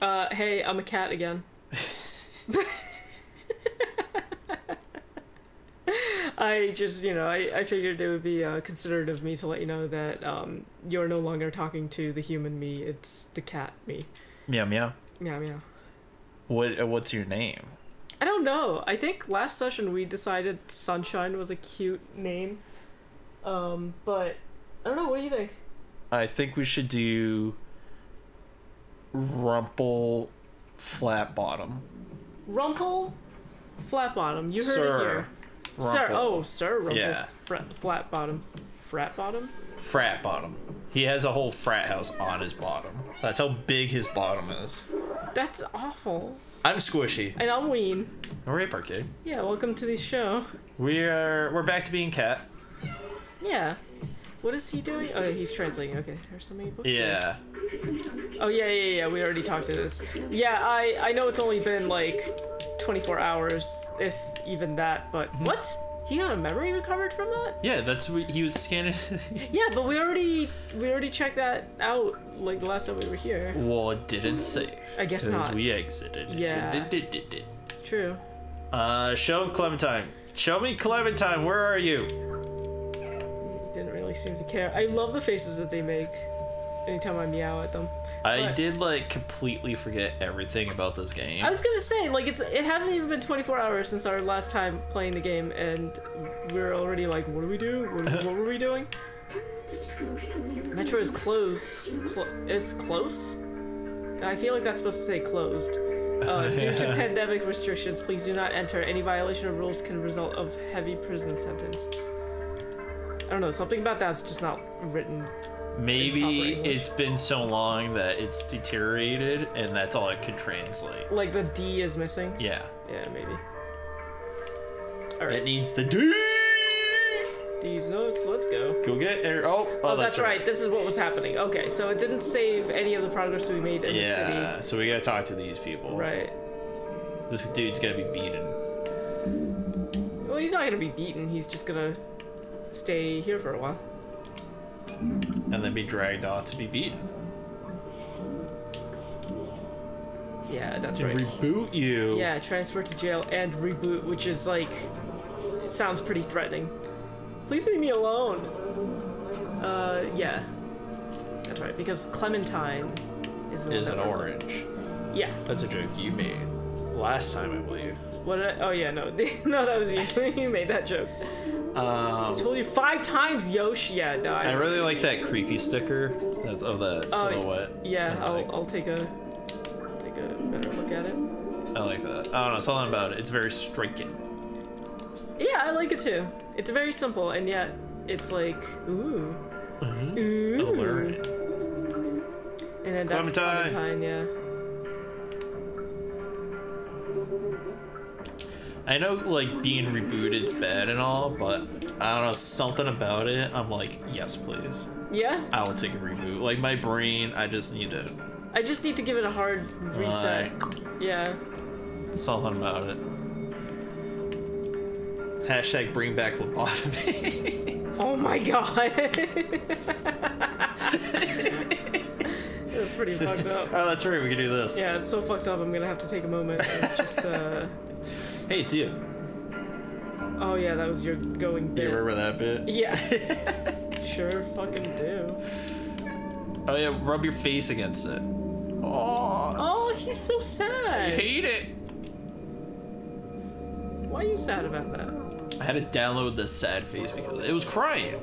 Uh, hey, I'm a cat again. I just, you know, I, I figured it would be uh, considerate of me to let you know that um, you're no longer talking to the human me, it's the cat me. Meow meow. Meow meow. What uh, what's your name? I don't know. I think last session we decided Sunshine was a cute name. Um, but I don't know. What do you think? I think we should do Rumple Flat Bottom. Rumple, flat bottom. You heard Sir. it here. Sir. Oh, sir. Rumple. Yeah. Frat, flat bottom. Frat bottom. Frat bottom. He has a whole frat house on his bottom. That's how big his bottom is. That's awful. I'm squishy. And I'm Ween. All right, Ape Arcade. Yeah. Welcome to the show. We are we're back to being cat. Yeah. What is he doing? Oh, he's translating. Okay. There's so many books. Yeah. Oh yeah, yeah, yeah. We already talked to this. Yeah, I I know it's only been like 24 hours, if even that. But Mm-hmm. what? He got a memory recovered from that? Yeah, that's what he was scanning. Yeah, but we already we already checked that out like the last time we were here. well, it didn't save. I guess not. Because we exited. Yeah. It's true. Uh, show Clementine. Show me Clementine. Where are you? Didn't really seem to care. I love the faces that they make anytime I meow at them. I What? did like completely forget everything about this game. I was gonna say, like, it's it hasn't even been 24 hours since our last time playing the game, and we're already like, what do we do? What, what were we doing? Metro is close. Clo- is close? I feel like that's supposed to say closed. Uh, due to pandemic restrictions, please do not enter. Any violation of rules can result of heavy prison sentence. I don't know. Something about that's just not written. Maybe it's been so long that it's deteriorated, and that's all it could translate. Like the D is missing. Yeah, Yeah, maybe. All it needs the D. These notes. Let's go. Go get er- oh, oh, Oh, that's right. This is what was happening. Okay, so it didn't save any of the progress we made in the city. Yeah, so we gotta talk to these people. Right. This dude's gonna be beaten. Well, he's not gonna be beaten. He's just gonna stay here for a while. and then be dragged off to be beaten. Yeah, that's To right. reboot you. Yeah, transfer to jail and reboot, which is like, it sounds pretty threatening. Please leave me alone. Uh, yeah. That's right, because Clementine is Is an orange. Yeah. That's a joke you made last time, I believe. What did I? Oh yeah, no, no, that was you. you made that joke. Um, Told you five times, Yosh. Yeah, I really like that creepy sticker. That's of the Oh, silhouette. Yeah, I I'll, like. I'll take a take a better look at it. I like that. I don't know, something about it. It's very striking. Yeah, I like it too. It's very simple, and yet it's like ooh, ooh, Alluring. and then that's Clementine. Clementine. Yeah. I know, like, being rebooted's bad and all, but I don't know, something about it. I'm like, yes, please. Yeah, I would take a reboot. Like, my brain, I just need to. I just need to give it a hard reset. Yeah. Something about it. Hashtag bring back lobotomy. Oh my god. pretty fucked up. oh, that's right. We can do this. Yeah, it's so fucked up. I'm gonna have to take a moment and just. uh... Hey, it's you. Oh yeah, that was your going bit. You remember that bit? Yeah. sure fucking do. Oh yeah, rub your face against it. Oh, Oh, he's so sad. I hate it. Why are you sad about that? I had to download the sad face because it was crying.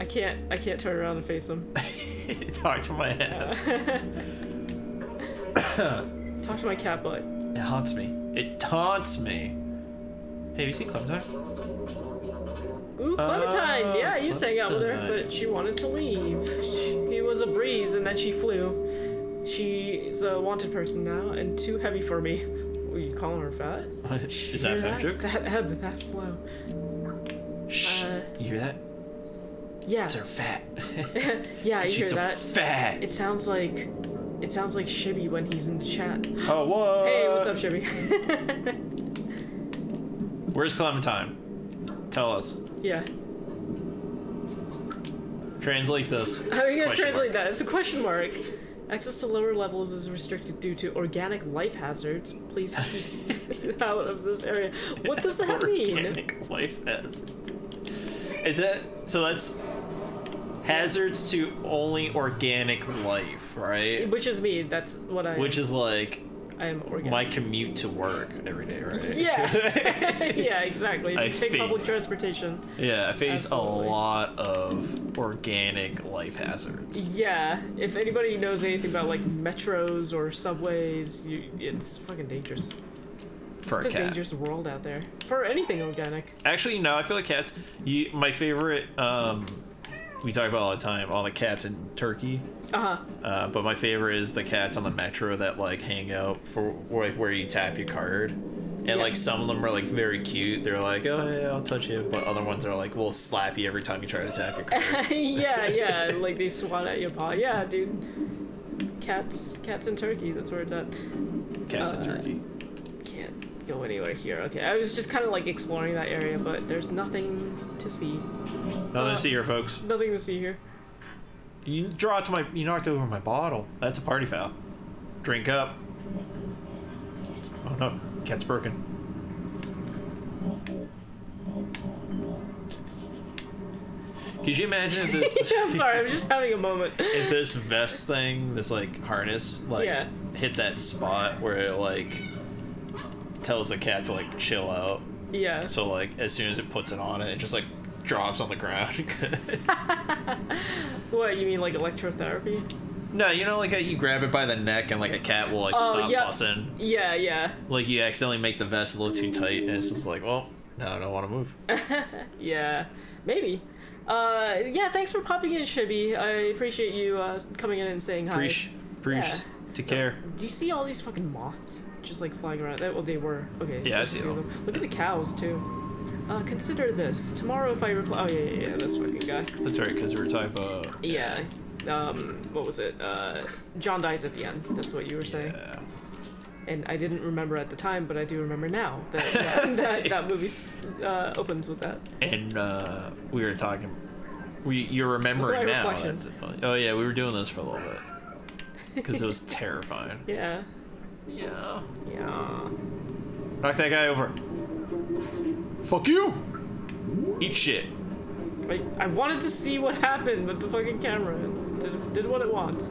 I can't. I can't turn around and face him. Talk to my ass. Talk to my cat butt. It haunts me. It taunts me. Hey, have you seen Clementine? Ooh, Clementine. Oh, yeah, I used to hang out with her, but she wanted to leave. She was a breeze, and then she flew. She's a wanted person now, and too heavy for me. Were you calling her fat? Is that a fat joke? That ebb, that flow. Shh. Uh, you hear that? Yeah, They're fat. yeah, you hear so that? fat. It sounds like, it sounds like Shibby when he's in the chat. Oh, what? Hey, what's up, Shibby? Where's Clementine? Tell us. yeah. Translate this. How are you gonna translate mark. that? It's a question mark. Access to lower levels is restricted due to organic life hazards. Please keep out of this area. What does that mean? Organic life hazards. Is it so? That's hazards to only organic life, right? Which is me. That's what I. Which is like I am organic. my commute to work every day, right? Yeah. yeah, exactly. I take public transportation. yeah, I face Absolutely. a lot of organic life hazards. Yeah. If anybody knows anything about like metros or subways, you, it's fucking dangerous. For It's a a cat. dangerous world out there for anything organic. Actually, no, I feel like cats. You, my favorite. Um, we talk about all the time. All the cats in Turkey. Uh huh. Uh, but my favorite is the cats on the metro that like hang out for like where you tap your card, and Yeah. like some of them are like very cute. They're like, oh yeah, I'll touch you, but other ones are like, we'll slap you every time you try to tap your card. yeah, yeah. Like they swat at your paw. Yeah, dude. Cats, cats in Turkey. That's where it's at. Cats in Uh, Turkey. Go anywhere here. Okay, I was just kind of like exploring that area, but there's nothing to see. Nothing uh, to see here, folks. Nothing to see here. You dropped my. You knocked over my bottle. That's a party foul. Drink up. Oh no, cat's broken. Could you imagine if this I'm sorry. I'm just having a moment. if this vest thing, this like harness, like Yeah. hit that spot where it like tells the cat to like chill out. Yeah. So like as soon as it puts it on, it just like drops on the ground. What you mean, like electrotherapy? no, you know like you grab it by the neck and like a cat will like Oh, stop yeah. fussing. Yeah, yeah, Like you accidentally make the vest a little too tight, and it's just like, well, no, I don't want to move. yeah. Maybe. Uh, yeah. Thanks for popping in, Shibby. I appreciate you uh, coming in and saying hi. Preach, preach, Yeah. To care. Do you see all these fucking moths just like flying around? That well, they were okay. Yeah, I see of them. Look at the cows too. Uh, consider this. Tomorrow, if I reply, oh yeah, yeah, yeah, this fucking guy. That's right, because we were talking about. Yeah. Um, what was it? Uh, John dies at the end. That's what you were saying. Yeah. And I didn't remember at the time, but I do remember now that that, that, that movie uh, opens with that. And uh, we were talking. We you're remembering now. my reflection. that's funny. Oh yeah, we were doing this for a little bit because it was terrifying. Yeah. Yeah. Yeah. Knock that guy over. Fuck you. Eat shit. I, I wanted to see what happened, but the fucking camera did, did what it wants.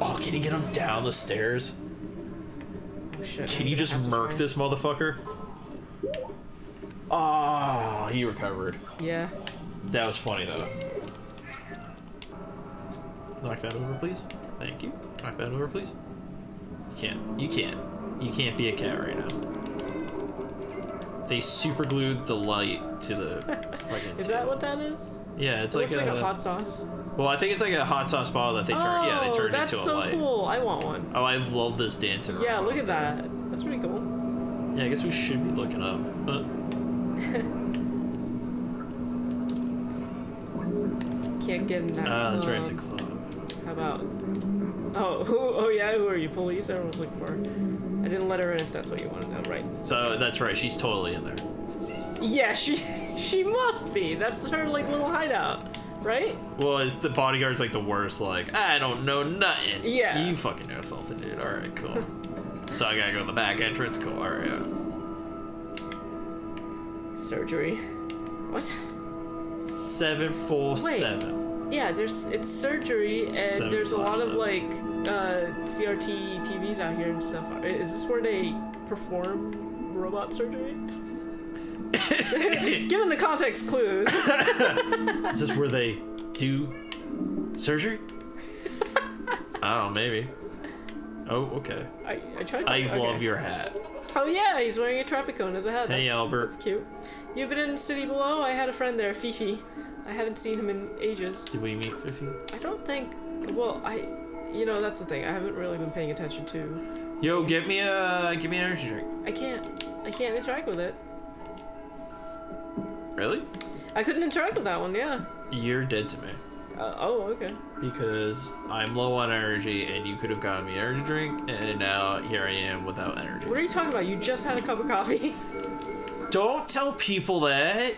Oh, can you get him down the stairs? Oh shit. Can you just murk this motherfucker? Oh, he recovered. Yeah. That was funny though. Knock that over, please. Thank you. Knock that over, please. You can't. You can't. You can't be a cat right now. They super glued the light to the fucking. Is that what that is? Yeah, it's It like, looks a, like a hot sauce. Well, I think it's like a hot sauce bottle that they turn. yeah, they Oh, turned that's into a so cool. I want one. Oh, I love this dancing. Yeah, look at that. That's pretty cool. Yeah, I guess we should be looking up. Uh, Can't get in that. Ah, that's right. It's a club. How about? Oh, who? Oh yeah, who are you? Police? Everyone's looking for. I didn't let her in if that's what you want to know, right? So that's right. She's totally in there. Yeah, she she must be. That's her like little hideout, right? Well, is the bodyguard's like the worst? Like I don't know nothing. Yeah. You fucking know something, dude. All right, cool. so I gotta go in the back entrance. Cool. All right. Yeah. Surgery. What? Seven four Wait. seven. Yeah, there's it's surgery and there's a lot of like uh, CRT TVs out here and stuff. Is this where they perform robot surgery? Given the context clues. Is this where they do surgery? oh. Maybe. Oh, okay. I, I tried to. I okay. love your hat. Oh yeah, he's wearing a traffic cone as a hat. Hey, that's, Albert. That's cute. You've been in City Below? I had a friend there, Fifi. I haven't seen him in ages. Did we meet Fifi? I don't think. Well, I. You know, that's the thing. I haven't really been paying attention to. Yo, get me a give me an energy drink. I can't. I can't interact with it. Really? I couldn't interact with that one. Yeah. You're dead to me. Uh, oh, okay. because I'm low on energy and you could have gotten me an energy drink and now here I am without energy. What are you talking about? You just had a cup of coffee. Don't tell people that.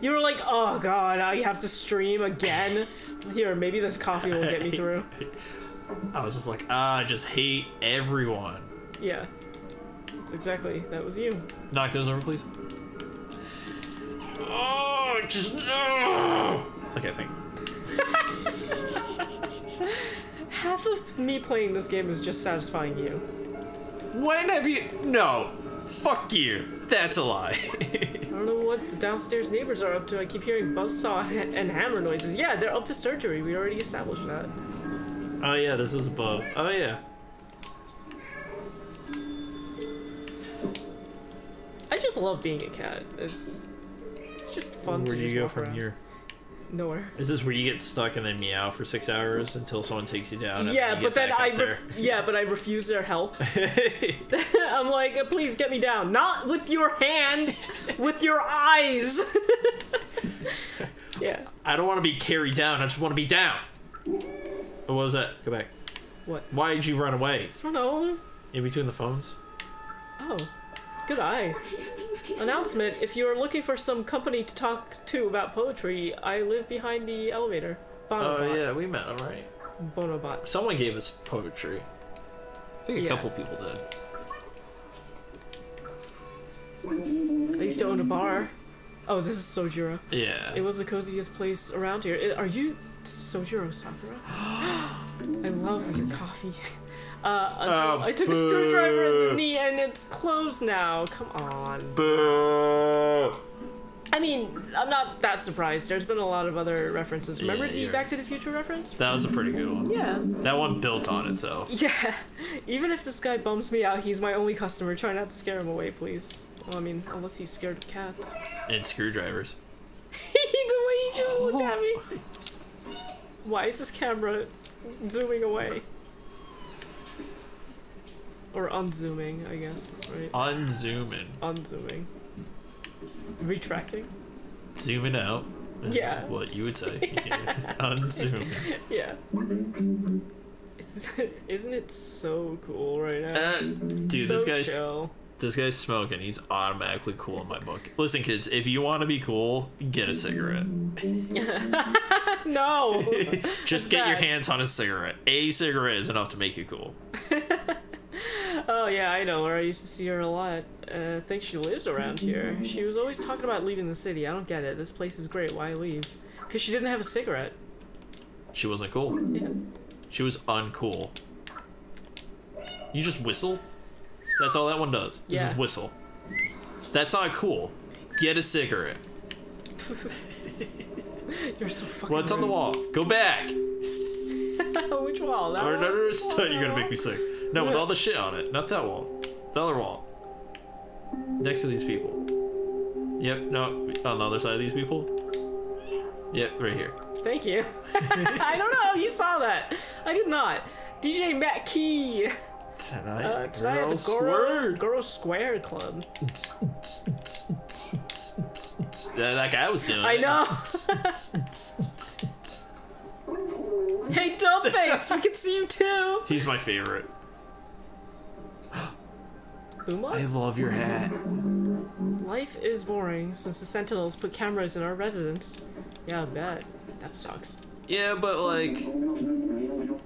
You were like, oh god, I have to stream again. Here, maybe this coffee will get me through. I was just like, ah, I just hate everyone. Yeah. That's exactly. That was you. Knock those over, please. Oh, just no. Okay, thank you. Half of me playing this game is just satisfying you. When have you? No. Fuck you. That's a lie. I don't know what the downstairs neighbors are up to. I keep hearing buzzsaw ha- and hammer noises. Yeah, they're up to surgery. We already established that. oh yeah, this is above. Oh yeah. I just love being a cat. It's it's just fun Where to do you go from around. here? Nowhere. Is this where you get stuck and then meow for six hours until someone takes you down? Yeah, you but then I yeah, but I refuse their help. I'm like, "Uh, please get me down. Not with your hands, with your eyes. yeah. I don't want to be carried down. I just want to be down. What was that? Go back. What? Why did you run away? I don't know. In between the phones? Oh, good eye. Announcement: If you are looking for some company to talk to about poetry, I live behind the elevator. Oh, Bonobot. Oh yeah, we met him right. Bonobot. Someone gave us poetry. I think a Yeah. couple people did. I used to own a bar. Oh, this is Sojuro. Yeah. It was the coziest place around here. I- Are you Sojuro Sakura? I love your coffee. Uh, until Oh, I took a screwdriver in the knee and it's closed now. Come on. Boo! I mean, I'm not that surprised. There's been a lot of other references. Remember Yeah, the Back to the Future reference? That was a pretty good one. Yeah. That one built on itself. Yeah. Even if this guy bums me out, he's my only customer. Try not to scare him away, please. Well, I mean, unless he's scared of cats. And screwdrivers. the way he just looked at me. Why is this camera zooming away? Or unzooming, I guess, right? Unzooming. Unzooming. Retracting? Zooming out. Is Yeah. what you would say. Yeah. Unzooming. Yeah. It's, isn't it so cool right now? Uh, dude, so this guy's chill. this guy's smoking. He's automatically cool in my book. Listen, kids, if you want to be cool, get a cigarette. No! Just What's get your hands on a cigarette. A cigarette is enough to make you cool. Oh yeah, I know her. I used to see her a lot. Uh, I think she lives around here. She was always talking about leaving the city. I don't get it. This place is great. Why leave? Cause she didn't have a cigarette. She wasn't cool. Yeah. She was uncool. You just whistle? That's all that one does. Is Yeah. just whistle. That's not cool. Get a cigarette. You're so fucking. What's on the wall? Go back. Which wall? That Or wall? no, no, no, stop. You're gonna make me sick. No, with all the shit on it. Not that wall. The other wall. Next to these people. Yep. No. On the other side of these people. Yep. Right here. Thank you. I don't know. You saw that. I did not. DJ Matt Key. Tonight. Uh, tonight at the Goro, Goro Square Club. Yeah, that guy was doing I it. know. hey, Dumbface, we can see you too. He's my favorite. Boombox? I love your hat. Life is boring since the Sentinels put cameras in our residence. Yeah, I bet. That sucks. Yeah, but like, you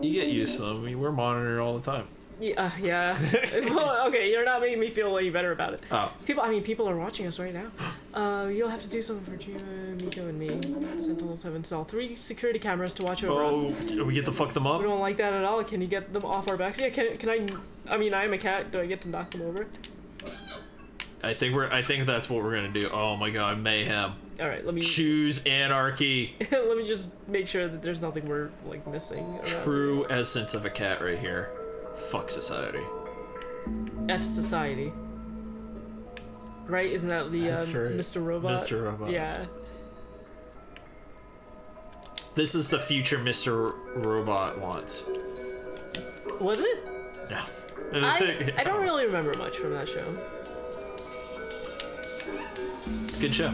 get used to them. I mean, we're monitored all the time. Yeah, uh, yeah. well, okay, you're not making me feel any better about it. Oh, People, I mean, people are watching us right now. Uh, you'll have to do something for Gina, Miko, and me. Sentinels have installed three security cameras to watch over oh, us. we get to fuck them up. We don't like that at all. Can you get them off our backs? Yeah, can, can I? I mean, I'm a cat. Do I get to knock them over? I think we're. I think that's what we're gonna do. Oh my god, mayhem. All right, let me Choose anarchy. let me just make sure that there's nothing we're like missing. True essence of a cat right here. Fuck society. F Society. Right? Isn't that the um, right. Mr. Robot? Mr. Robot. Yeah. This is the future Mr. Robot wants. Was it? No. I I don't really remember much from that show. Good show.